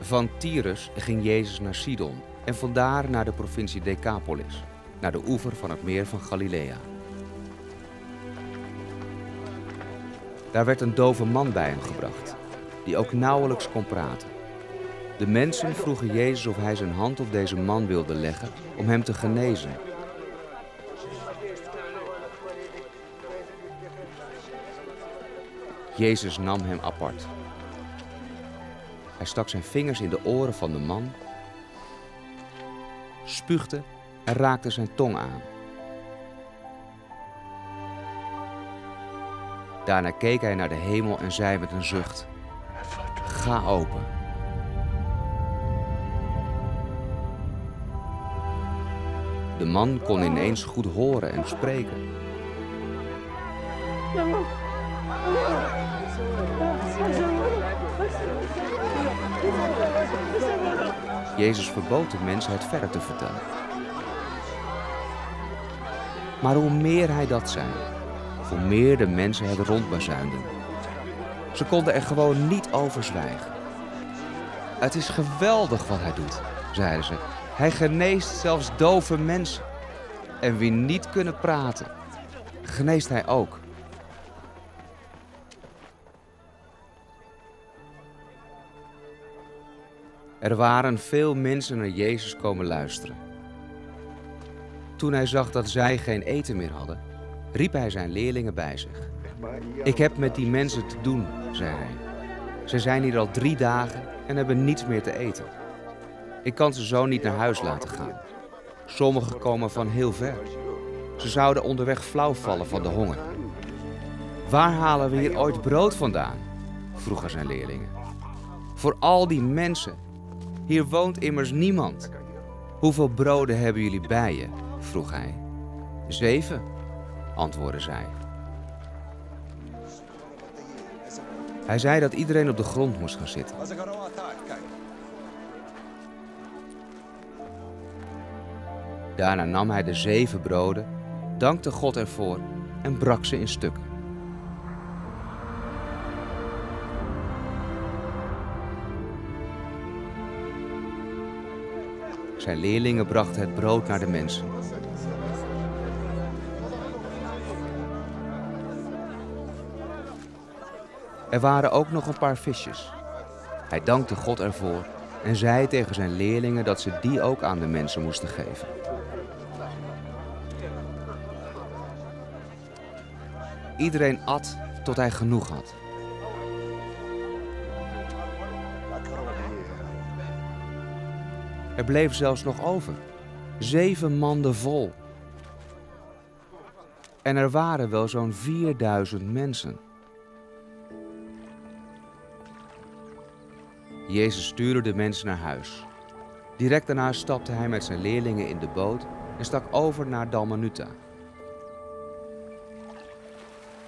Van Tyrus ging Jezus naar Sidon en vandaar naar de provincie Decapolis, naar de oever van het meer van Galilea. Daar werd een dove man bij hem gebracht, die ook nauwelijks kon praten. De mensen vroegen Jezus of hij zijn hand op deze man wilde leggen om hem te genezen. Jezus nam hem apart. Hij stak zijn vingers in de oren van de man, spuugde en raakte zijn tong aan. Daarna keek hij naar de hemel en zei met een zucht: Ga open. De man kon ineens goed horen en spreken. Jezus verbood de mensen het verder te vertellen. Maar hoe meer hij dat zei, hoe meer de mensen het rondbazuinden. Ze konden er gewoon niet over zwijgen. Het is geweldig wat hij doet, zeiden ze. Hij geneest zelfs dove mensen. En wie niet kunnen praten, geneest hij ook. Er waren veel mensen naar Jezus komen luisteren. Toen hij zag dat zij geen eten meer hadden, riep hij zijn leerlingen bij zich. Ik heb met die mensen te doen, zei hij. Ze zijn hier al drie dagen en hebben niets meer te eten. Ik kan ze zo niet naar huis laten gaan. Sommigen komen van heel ver. Ze zouden onderweg flauw vallen van de honger. Waar halen we hier ooit brood vandaan? vroegen zijn leerlingen. Voor al die mensen. Hier woont immers niemand. Hoeveel broden hebben jullie bij je? vroeg hij. Zeven, antwoordden zij. Hij zei dat iedereen op de grond moest gaan zitten. Daarna nam hij de zeven broden, dankte God ervoor en brak ze in stukken. Zijn leerlingen brachten het brood naar de mensen. Er waren ook nog een paar visjes. Hij dankte God ervoor en zei tegen zijn leerlingen dat ze die ook aan de mensen moesten geven. Iedereen at tot hij genoeg had. Er bleef zelfs nog over. Zeven manden vol. En er waren wel zo'n 4000 mensen. Jezus stuurde de mensen naar huis. Direct daarna stapte hij met zijn leerlingen in de boot en stak over naar Dalmanuta.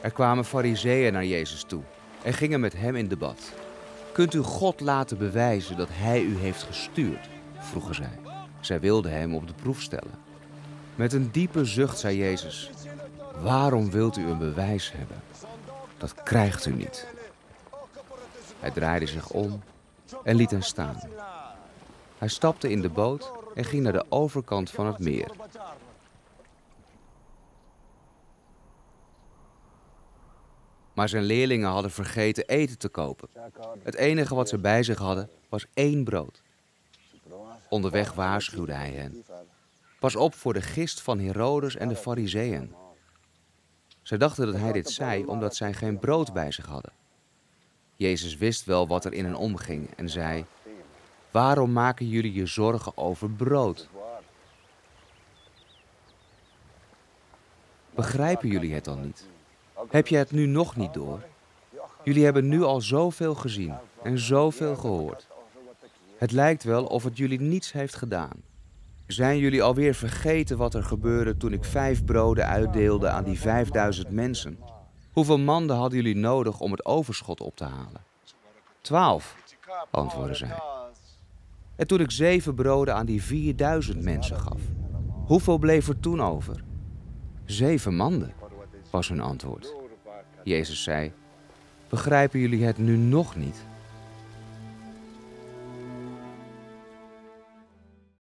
Er kwamen fariseeën naar Jezus toe en gingen met hem in debat. Kunt u God laten bewijzen dat hij u heeft gestuurd? Vroegen zij. Zij wilden hem op de proef stellen. Met een diepe zucht zei Jezus: Waarom wilt u een bewijs hebben? Dat krijgt u niet. Hij draaide zich om en liet hen staan. Hij stapte in de boot en ging naar de overkant van het meer. Maar zijn leerlingen hadden vergeten eten te kopen. Het enige wat ze bij zich hadden was één brood. Onderweg waarschuwde hij hen. Pas op voor de gist van Herodes en de Fariseeën. Zij dachten dat hij dit zei omdat zij geen brood bij zich hadden. Jezus wist wel wat er in hen omging en zei: Waarom maken jullie je zorgen over brood? Begrijpen jullie het dan niet? Heb je het nu nog niet door? Jullie hebben nu al zoveel gezien en zoveel gehoord. Het lijkt wel of het jullie niets heeft gedaan. Zijn jullie alweer vergeten wat er gebeurde toen ik vijf broden uitdeelde aan die vijfduizend mensen? Hoeveel manden hadden jullie nodig om het overschot op te halen? Twaalf, antwoordden zij. En toen ik zeven broden aan die vierduizend mensen gaf, hoeveel bleef er toen over? Zeven manden, was hun antwoord. Jezus zei: Begrijpen jullie het nu nog niet?